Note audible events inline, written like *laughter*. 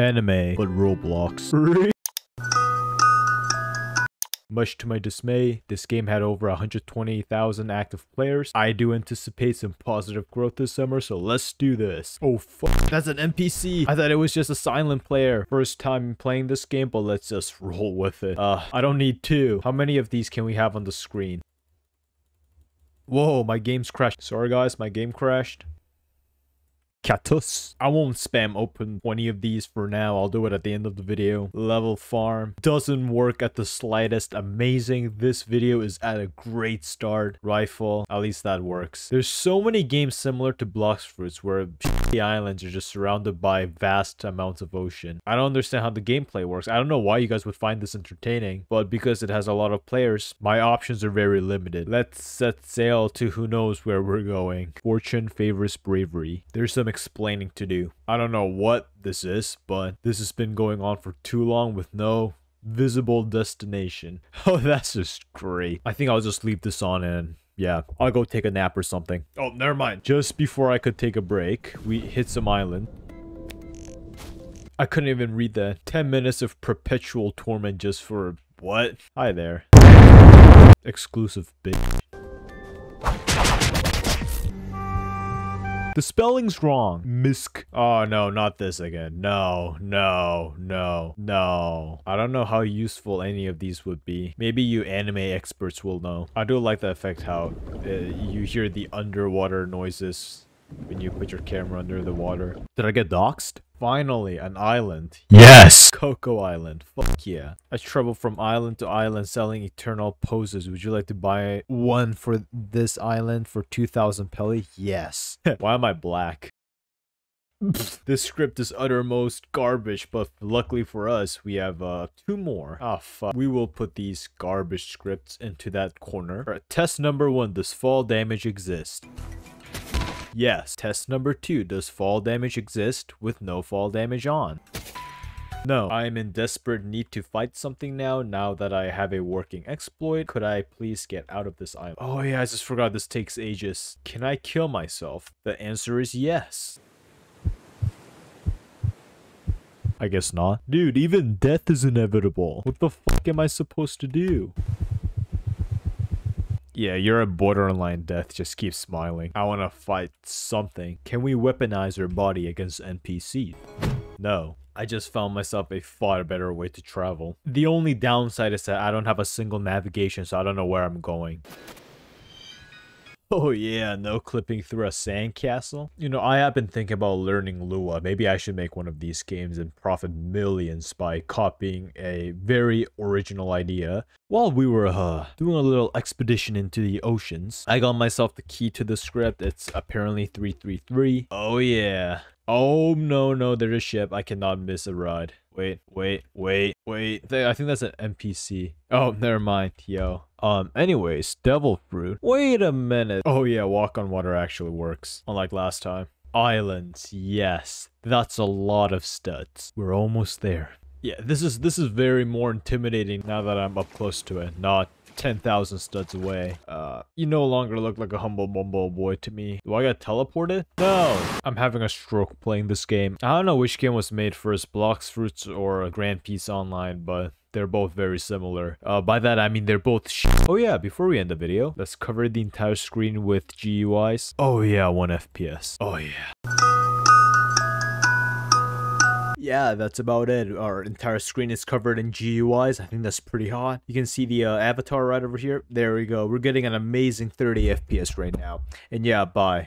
Anime, but Roblox. *laughs* Much to my dismay, this game had over 120,000 active players. I do anticipate some positive growth this summer, so let's do this. Oh fuck, that's an NPC. I thought it was just a silent player. First time playing this game, but let's just roll with it. Uh, I don't need two. How many of these can we have on the screen? Whoa, my game's crashed. Sorry guys, my game crashed. Catus. I won't spam open 20 of these for now. I'll do it at the end of the video. Level farm. Doesn't work at the slightest. Amazing. This video is at a great start. Rifle. At least that works. There's so many games similar to Blox Fruits where the islands are just surrounded by vast amounts of ocean. I don't understand how the gameplay works. I don't know why you guys would find this entertaining, but because it has a lot of players, my options are very limited. Let's set sail to who knows where we're going. Fortune favors bravery. There's some explaining to do. I don't know what this is, but this has been going on for too long with no visible destination. *laughs* Oh, that's just great. I think I'll just leave this on and yeah, I'll go take a nap or something. Oh, never mind. Just before I could take a break, we hit some island. I couldn't even read that. 10 minutes of perpetual torment just for what? Hi there. Exclusive bitch. The spelling's wrong. Misk. Oh, no, not this again. No, no, no, no. I don't know how useful any of these would be. Maybe you anime experts will know. I do like the effect how uh, you hear the underwater noises when you put your camera under the water. Did I get doxxed? Finally, an island. Yes! Coco Island. Fuck yeah. I travel from island to island selling eternal poses. Would you like to buy one for this island for 2,000 Peli? Yes. *laughs* Why am I black? *laughs* this script is uttermost garbage, but luckily for us, we have uh, two more. Ah, fuck. We will put these garbage scripts into that corner. Alright, test number one. Does fall damage exist? Yes. Test number two. Does fall damage exist with no fall damage on? No, I am in desperate need to fight something now, now that I have a working exploit. Could I please get out of this island? Oh yeah, I just forgot this takes ages. Can I kill myself? The answer is yes. I guess not. Dude, even death is inevitable. What the fuck am I supposed to do? Yeah, you're a borderline death. Just keep smiling. I want to fight something. Can we weaponize our body against NPCs? No. I just found myself a far better way to travel. The only downside is that I don't have a single navigation, so I don't know where I'm going. Oh yeah, no clipping through a sandcastle. You know, I have been thinking about learning Lua. Maybe I should make one of these games and profit millions by copying a very original idea. While we were uh, doing a little expedition into the oceans, I got myself the key to the script. It's apparently 333. Oh yeah. Oh no, no, there's a ship. I cannot miss a ride. Wait, wait, wait, wait. I think that's an NPC. Oh, never mind, yo. Um, anyways, devil fruit. Wait a minute. Oh yeah, walk on water actually works, unlike last time. Islands, yes. That's a lot of studs. We're almost there. Yeah, this is this is very more intimidating now that I'm up close to it, not 10,000 studs away. Uh, you no longer look like a humble bumble boy to me. Do I get teleported? No! I'm having a stroke playing this game. I don't know which game was made first, Blox Fruits or Grand Piece Online, but they're both very similar. Uh, by that, I mean they're both Oh yeah, before we end the video, let's cover the entire screen with GUIs. Oh yeah, 1 FPS. Oh yeah yeah, that's about it. Our entire screen is covered in GUIs. I think that's pretty hot. You can see the uh, avatar right over here. There we go. We're getting an amazing 30 FPS right now. And yeah, bye.